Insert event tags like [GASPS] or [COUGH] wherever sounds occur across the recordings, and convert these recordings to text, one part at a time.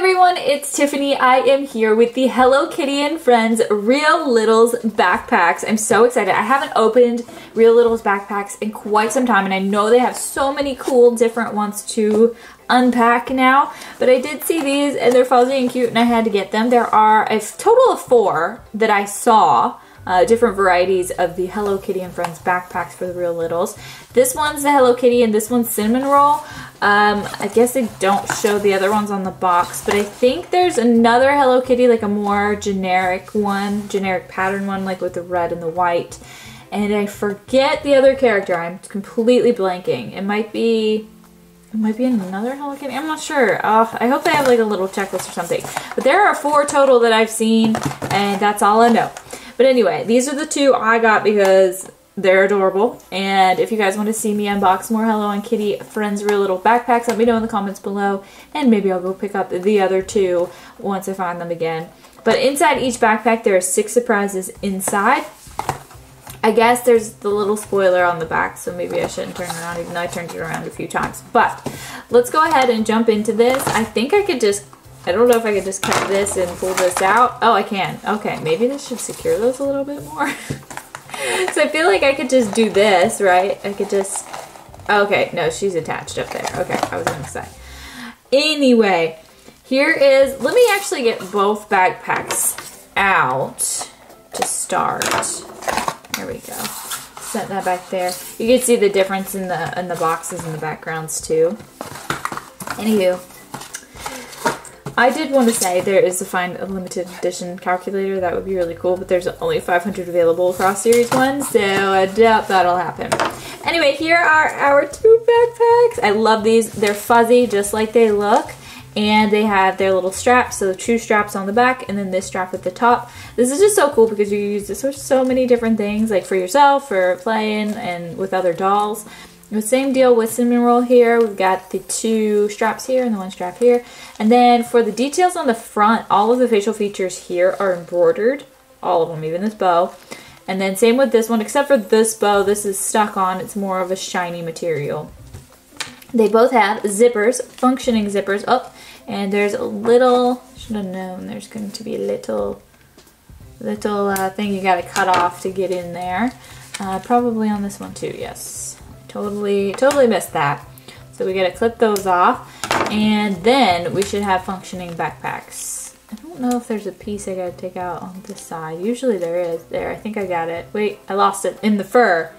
everyone, it's Tiffany. I am here with the Hello Kitty and Friends Real Littles backpacks. I'm so excited. I haven't opened Real Littles backpacks in quite some time and I know they have so many cool different ones to unpack now. But I did see these and they're fuzzy and cute and I had to get them. There are a total of four that I saw uh, different varieties of the Hello Kitty and Friends backpacks for the Real Littles. This one's the Hello Kitty and this one's Cinnamoroll. Um, I guess they don't show the other ones on the box, but I think there's another Hello Kitty, like a more generic one, generic pattern one, like with the red and the white. And I forget the other character. I'm completely blanking. It might be it might be another Hello Kitty. I'm not sure. Uh, I hope they have like a little checklist or something. But there are four total that I've seen, and that's all I know. But anyway, these are the two I got because they're adorable. And if you guys want to see me unbox more Hello and Kitty Friends Real Little backpacks, let me know in the comments below. And maybe I'll go pick up the other two once I find them again. But inside each backpack, there are six surprises inside. I guess there's the little spoiler on the back, so maybe I shouldn't turn it around, even though I turned it around a few times. But let's go ahead and jump into this. I think I could just I don't know if I could just cut this and pull this out. Oh, I can. Okay, maybe this should secure those a little bit more. [LAUGHS] so I feel like I could just do this, right? I could just... Okay, no, she's attached up there. Okay, I was gonna say. Anyway, here is... Let me actually get both backpacks out to start. There we go. Set that back there. You can see the difference in the in the boxes and the backgrounds too. Anywho, I did want to say there is a find a limited edition calculator. That would be really cool, but there's only 500 available across Series 1, so I doubt that'll happen. Anyway, here are our two backpacks. I love these. They're fuzzy, just like they look. And they have their little straps, so two straps on the back and then this strap at the top. This is just so cool because you use this for so many different things, like for yourself, for playing, and with other dolls. The same deal with Cinnamoroll here. We've got the two straps here and the one strap here. And then for the details on the front, all of the facial features here are embroidered. All of them, even this bow. And then same with this one, except for this bow, this is stuck on. It's more of a shiny material. They both have zippers, functioning zippers up. And there's a little, should have known there's going to be a little, little uh, thing you got to cut off to get in there. Uh, probably on this one too, yes. Totally, totally missed that. So we gotta clip those off. And then we should have functioning backpacks. I don't know if there's a piece I gotta take out on this side. Usually there is. There, I think I got it. Wait, I lost it in the fur.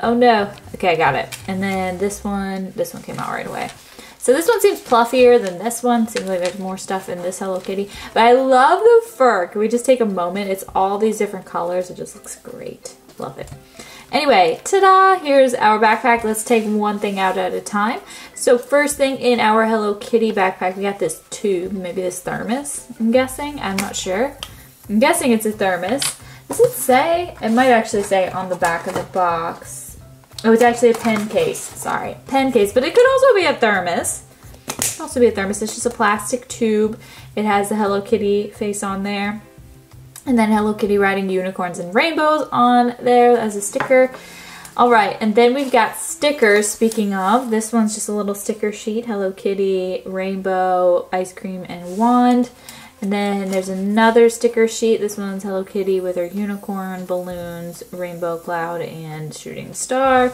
Oh no. Okay, I got it. And then this one, this one came out right away. So this one seems pluffier than this one. Seems like there's more stuff in this Hello Kitty. But I love the fur. Can we just take a moment? It's all these different colors. It just looks great. Love it. Anyway, ta-da! Here's our backpack. Let's take one thing out at a time. So first thing in our Hello Kitty backpack, we got this tube, maybe this thermos, I'm guessing. I'm not sure. I'm guessing it's a thermos. Does it say? It might actually say on the back of the box. Oh, it's actually a pen case. Sorry. Pen case, but it could also be a thermos. It could also be a thermos. It's just a plastic tube. It has the Hello Kitty face on there. And then Hello Kitty riding unicorns and rainbows on there as a sticker. All right, and then we've got stickers, speaking of. This one's just a little sticker sheet. Hello Kitty, rainbow, ice cream, and wand. And then there's another sticker sheet. This one's Hello Kitty with her unicorn, balloons, rainbow cloud, and shooting star.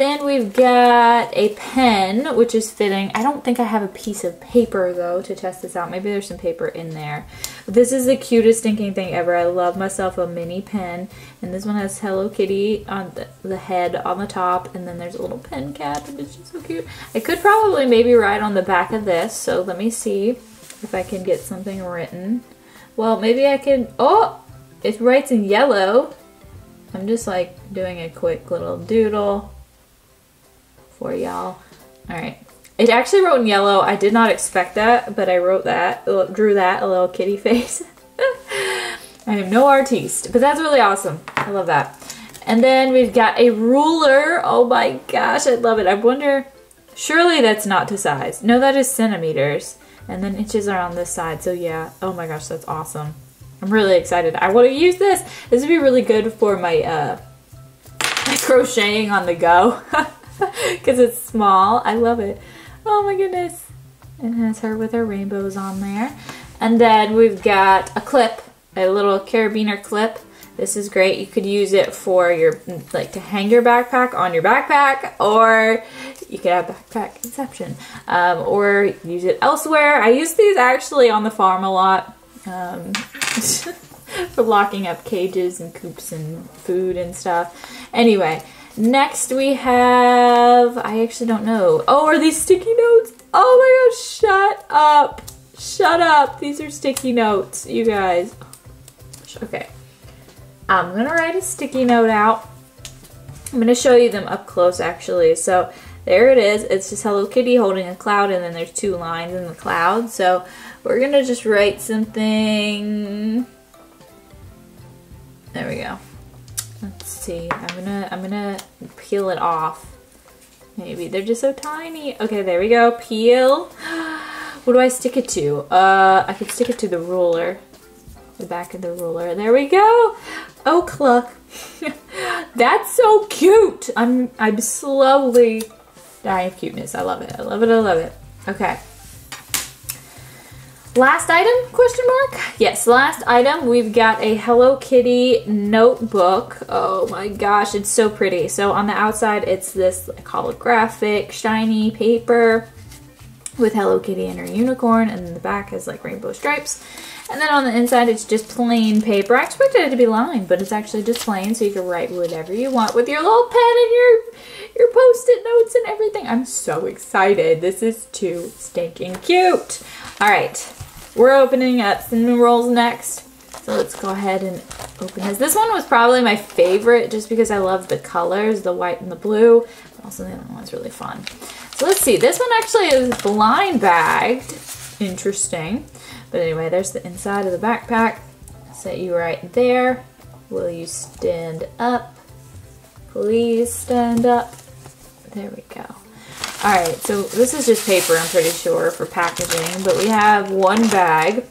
Then we've got a pen, which is fitting. I don't think I have a piece of paper, though, to test this out. Maybe there's some paper in there. This is the cutest stinking thing ever. I love myself a mini pen. And this one has Hello Kitty on the, the head on the top. And then there's a little pen cap, and it's just so cute. I could probably maybe write on the back of this. So let me see if I can get something written. Well, maybe I can... Oh! It writes in yellow. I'm just like doing a quick little doodle for y'all. All right. It actually wrote in yellow. I did not expect that, but I wrote that, drew that, a little kitty [LAUGHS] face. I am no artiste, but that's really awesome. I love that. And then we've got a ruler. Oh my gosh, I love it. I wonder, surely that's not to size. No, that is centimeters. And then inches are on this side. So yeah, oh my gosh, that's awesome. I'm really excited. I want to use this. This would be really good for my, uh, my [LAUGHS] crocheting on the go. [LAUGHS] [LAUGHS] because it's small. I love it. Oh my goodness. It has her with her rainbows on there. And then we've got a clip, a little carabiner clip. This is great. You could use it for your, like to hang your backpack on your backpack or you could have backpack inception um, or use it elsewhere. I use these actually on the farm a lot. Um, [LAUGHS] for locking up cages and coops and food and stuff. Anyway, next we have, I actually don't know. Oh, are these sticky notes? Oh my gosh, shut up. Shut up. These are sticky notes, you guys. Okay. I'm gonna write a sticky note out. I'm gonna show you them up close actually. So there it is. It's just Hello Kitty holding a cloud and then there's two lines in the cloud. So we're gonna just write something there we go. Let's see. I'm gonna I'm gonna peel it off. Maybe they're just so tiny. Okay, there we go. Peel. [GASPS] What do I stick it to? Uh, I could stick it to the ruler. The back of the ruler. There we go. Oh, cluck. [LAUGHS] That's so cute. I'm I'm slowly dying of cuteness. I love it. I love it. I love it. Okay. Last item, question mark? Yes, last item, we've got a Hello Kitty notebook. Oh my gosh, it's so pretty. So on the outside, it's this like, holographic, shiny paper with Hello Kitty and her unicorn, and the back is like rainbow stripes. And then on the inside, it's just plain paper. I expected it to be lined, but it's actually just plain, so you can write whatever you want with your little pen and your, your post-it notes and everything. I'm so excited. This is too stinking cute. All right, we're opening up Cinnamorolls next. So let's go ahead and open this. This one was probably my favorite just because I love the colors, the white and the blue. But also the other one's really fun. So let's see. This one actually is blind bagged. Interesting. But anyway, there's the inside of the backpack. Set you right there. Will you stand up? Please stand up. There we go. Alright, so this is just paper, I'm pretty sure, for packaging. But we have one bag.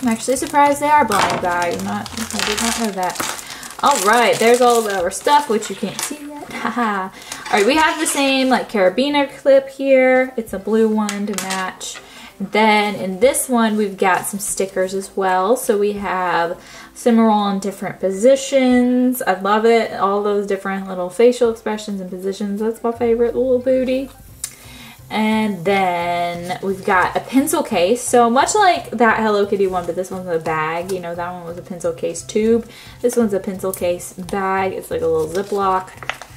I'm actually surprised they are blind bag. Not, I did not know that. Alright, there's all of our stuff, which you can't see yet. [LAUGHS] Alright, we have the same like carabiner clip here. It's a blue one to match. Then in this one, we've got some stickers as well. So we have Cinnamoroll in different positions. I love it. All those different little facial expressions and positions. That's my favorite little booty. And then we've got a pencil case. So much like that Hello Kitty one, but this one's a bag. You know, that one was a pencil case tube. This one's a pencil case bag. It's like a little Ziploc.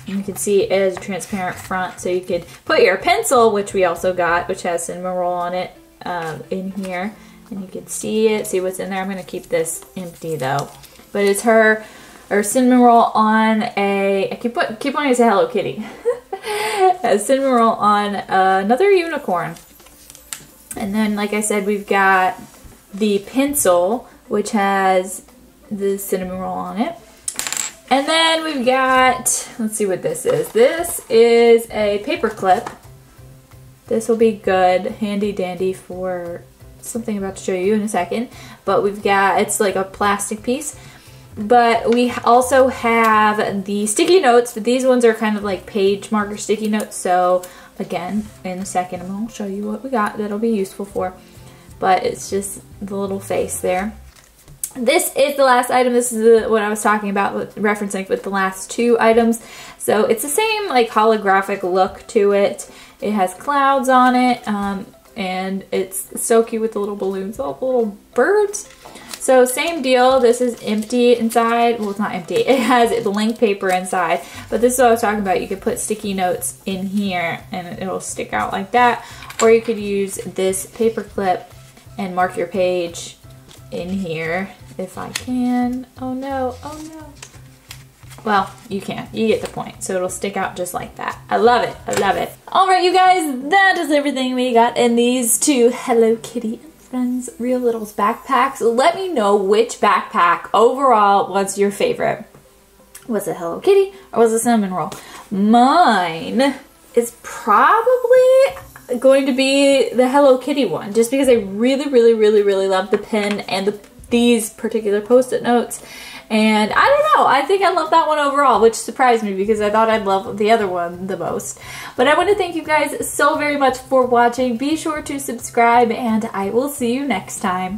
You can see it a transparent front, so you could put your pencil, which we also got, which has Cinnamoroll on it, um, in here and you can see it, see what's in there. I'm going to keep this empty though. But it's her, her Cinnamoroll on a, I keep, keep wanting to say Hello Kitty. [LAUGHS] a Cinnamoroll on another unicorn. And then, like I said, we've got the pencil, which has the Cinnamoroll on it. And then we've got, let's see what this is. This is a paper clip this will be good, handy dandy for something I'm about to show you in a second. But we've got, it's like a plastic piece. But we also have the sticky notes, but these ones are kind of like page marker sticky notes. So again, in a second, I'm to show you what we got that'll be useful for. But it's just the little face there. This is the last item. This is the, what I was talking about, with, referencing with the last two items. So it's the same like holographic look to it. It has clouds on it, um, and it's so cute with the little balloons, all the little birds. So same deal, this is empty inside. Well, it's not empty. [LAUGHS] It has blank paper inside, but this is what I was talking about. You could put sticky notes in here and it'll stick out like that. Or you could use this paper clip and mark your page in here if I can. Oh no, oh no. Well, you can. You get the point. So it'll stick out just like that. I love it. I love it. All right, you guys, that is everything we got in these two Hello Kitty and Friends Real Littles backpacks. Let me know which backpack overall was your favorite. Was it Hello Kitty or was it Cinnamoroll? Mine is probably going to be the Hello Kitty one just because I really, really, really, really love the pen and the these particular post-it notes. And I don't know, I think I love that one overall, which surprised me because I thought I'd love the other one the most. But I want to thank you guys so very much for watching. Be sure to subscribe and I will see you next time.